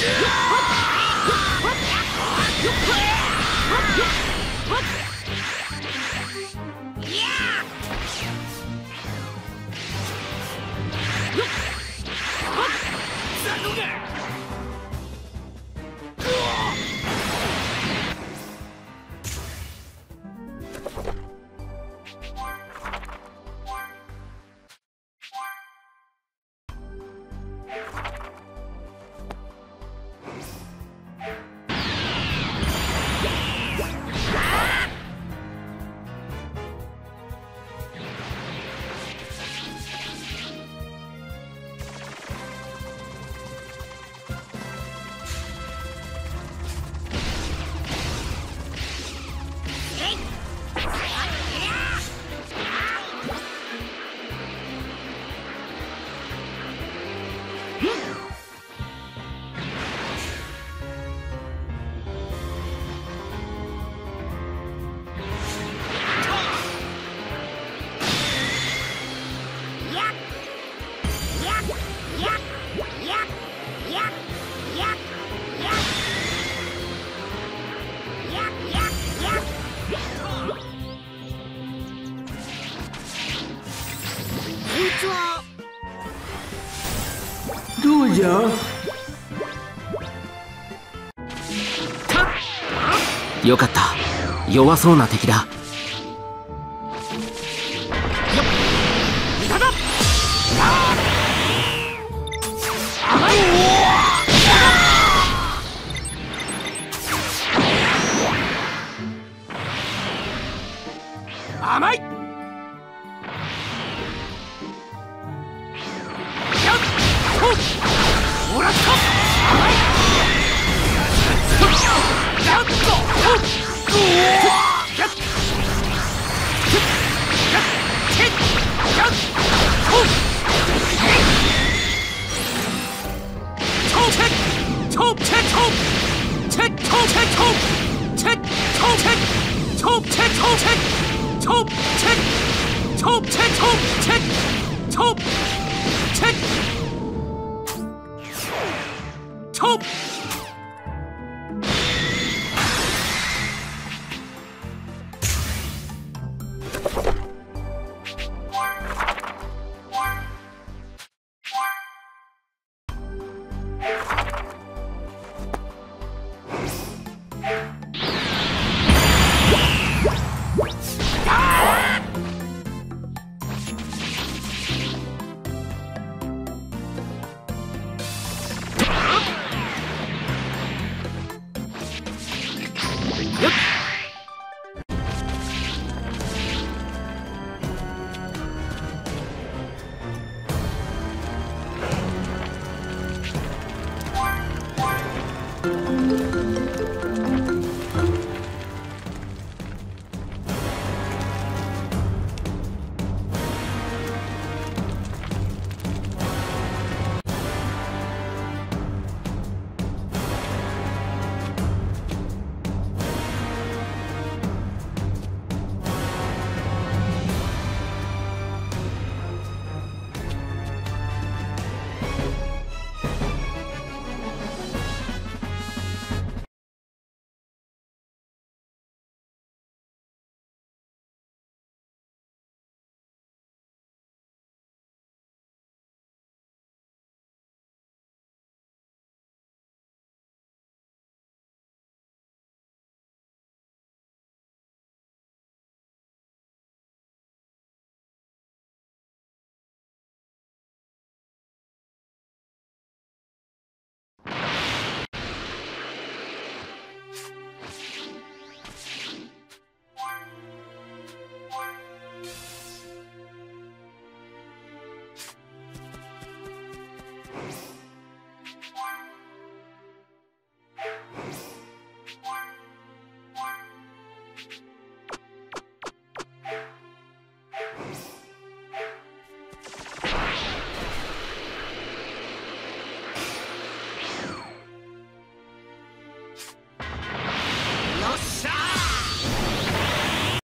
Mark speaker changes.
Speaker 1: you どうじゃ？
Speaker 2: よかった。弱そうな敵だ。
Speaker 3: チョッ